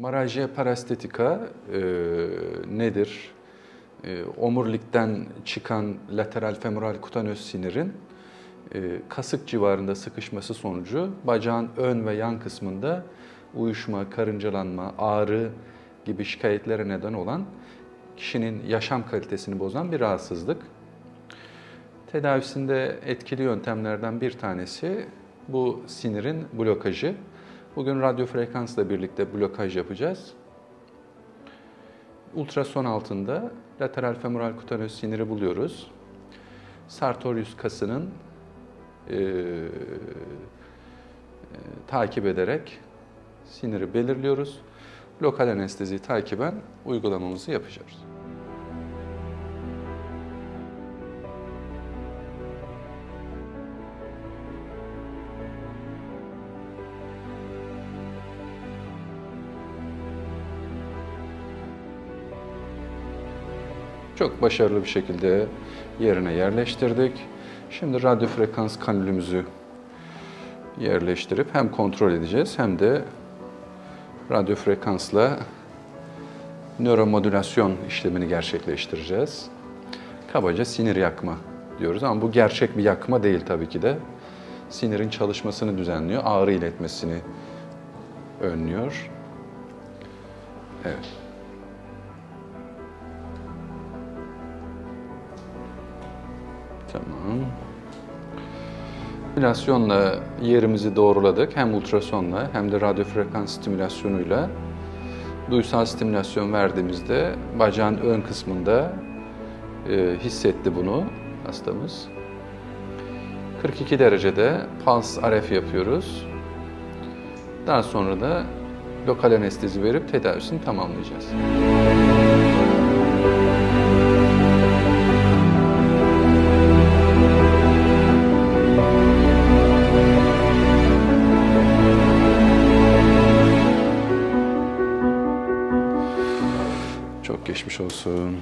Marajya parestetika e, nedir? E, omurilikten çıkan lateral femoral kutanöz sinirin e, kasık civarında sıkışması sonucu bacağın ön ve yan kısmında uyuşma, karıncalanma, ağrı gibi şikayetlere neden olan kişinin yaşam kalitesini bozan bir rahatsızlık. Tedavisinde etkili yöntemlerden bir tanesi bu sinirin blokajı. Bugün radyo frekansla birlikte blokaj yapacağız. Ultrason altında lateral femoral kutanöz siniri buluyoruz. Sartorius kasının e, e, takip ederek siniri belirliyoruz. Lokal anesteziyi takiben uygulamamızı yapacağız. Çok başarılı bir şekilde yerine yerleştirdik. Şimdi radyo frekans kanülümüzü yerleştirip hem kontrol edeceğiz hem de radyo frekansla nöromodülasyon işlemini gerçekleştireceğiz. Kabaca sinir yakma diyoruz ama bu gerçek bir yakma değil tabii ki de. Sinirin çalışmasını düzenliyor, ağrı iletmesini önlüyor. Evet. Tamam. Stimülasyonla yerimizi doğruladık. Hem ultrasonla hem de radyo frekans stimülasyonuyla. Duysal stimülasyon verdiğimizde bacağın ön kısmında e, hissetti bunu hastamız. 42 derecede pulse RF yapıyoruz. Daha sonra da lokal anestezi verip tedavisini tamamlayacağız. Çok geçmiş olsun.